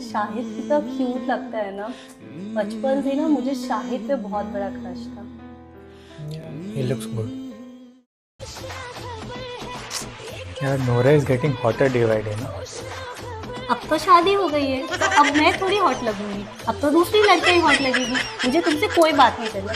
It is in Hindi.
शाहिद कितना क्यूट लगता है ना। बचपन से ना मुझे शाहिद पे बहुत बड़ा क्रश था। He looks good. यार Nora is getting hotter day by day ना। अब तो शादी हो गई है तो अब मैं थोड़ी हॉट लगूँगी। अब तो दूसरी लड़के ही हॉट लगेगी। मुझे तुमसे कोई बात नहीं करना।